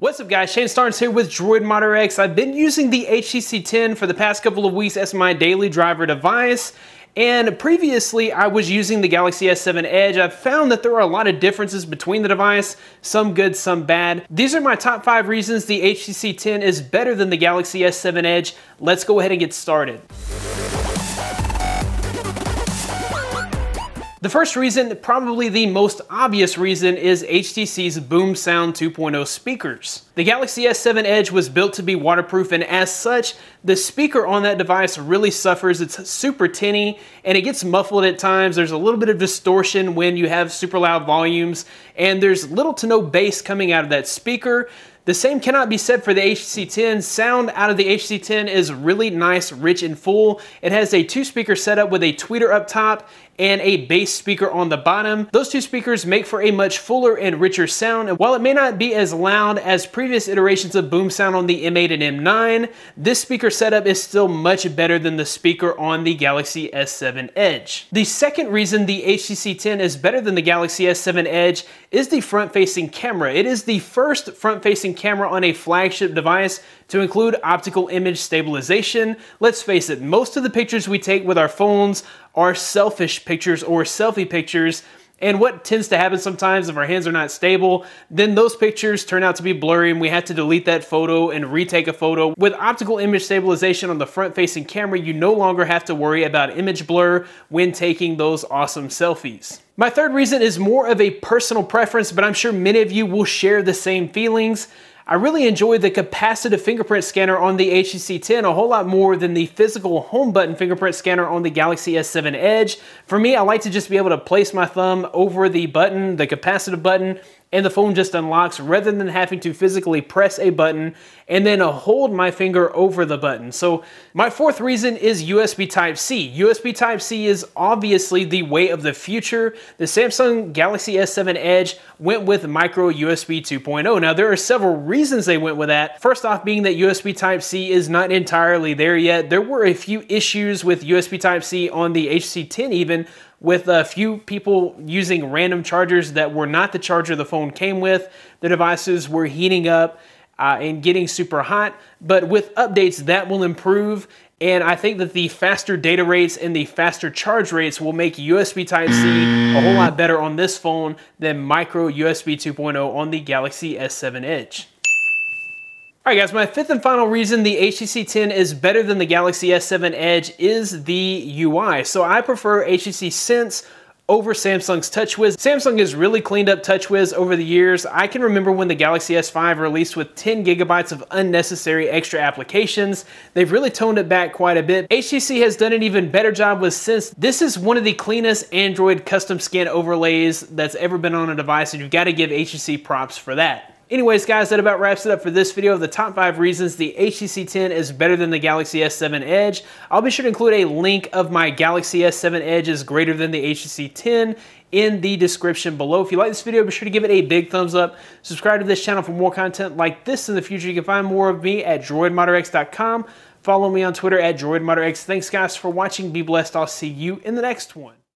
What's up guys, Shane Starnes here with Droid Modder X. I've been using the HTC 10 for the past couple of weeks as my daily driver device. And previously I was using the Galaxy S7 Edge. I've found that there are a lot of differences between the device, some good, some bad. These are my top five reasons the HTC 10 is better than the Galaxy S7 Edge. Let's go ahead and get started. The first reason, probably the most obvious reason, is HTC's Boom Sound 2.0 speakers. The Galaxy S7 Edge was built to be waterproof and as such, the speaker on that device really suffers. It's super tinny and it gets muffled at times. There's a little bit of distortion when you have super loud volumes and there's little to no bass coming out of that speaker. The same cannot be said for the HTC 10. Sound out of the HTC 10 is really nice, rich, and full. It has a two speaker setup with a tweeter up top and a bass speaker on the bottom. Those two speakers make for a much fuller and richer sound, and while it may not be as loud as previous iterations of boom sound on the M8 and M9, this speaker setup is still much better than the speaker on the Galaxy S7 Edge. The second reason the HTC 10 is better than the Galaxy S7 Edge is the front-facing camera. It is the first front-facing camera on a flagship device to include optical image stabilization. Let's face it, most of the pictures we take with our phones are selfish pictures or selfie pictures and what tends to happen sometimes if our hands are not stable, then those pictures turn out to be blurry and we have to delete that photo and retake a photo. With optical image stabilization on the front facing camera, you no longer have to worry about image blur when taking those awesome selfies. My third reason is more of a personal preference, but I'm sure many of you will share the same feelings. I really enjoy the capacitive fingerprint scanner on the HTC 10 a whole lot more than the physical home button fingerprint scanner on the Galaxy S7 Edge. For me, I like to just be able to place my thumb over the button, the capacitive button, and the phone just unlocks rather than having to physically press a button and then hold my finger over the button. So my fourth reason is USB Type-C. USB Type-C is obviously the way of the future. The Samsung Galaxy S7 Edge went with micro USB 2.0. Now there are several reasons they went with that. First off being that USB Type-C is not entirely there yet. There were a few issues with USB Type-C on the HTC 10 even with a few people using random chargers that were not the charger of the phone came with. The devices were heating up uh, and getting super hot, but with updates that will improve and I think that the faster data rates and the faster charge rates will make USB Type-C a whole lot better on this phone than micro USB 2.0 on the Galaxy S7 Edge. Alright guys, my fifth and final reason the HTC 10 is better than the Galaxy S7 Edge is the UI. So I prefer HTC Sense over Samsung's TouchWiz. Samsung has really cleaned up TouchWiz over the years. I can remember when the Galaxy S5 released with 10 gigabytes of unnecessary extra applications. They've really toned it back quite a bit. HTC has done an even better job with Sense. This is one of the cleanest Android custom skin overlays that's ever been on a device and you've got to give HTC props for that. Anyways, guys, that about wraps it up for this video of the top five reasons the HTC 10 is better than the Galaxy S7 Edge. I'll be sure to include a link of my Galaxy S7 Edge is greater than the HTC 10 in the description below. If you like this video, be sure to give it a big thumbs up. Subscribe to this channel for more content like this in the future. You can find more of me at droidmodderx.com. Follow me on Twitter at droidmodderx. Thanks, guys, for watching. Be blessed. I'll see you in the next one.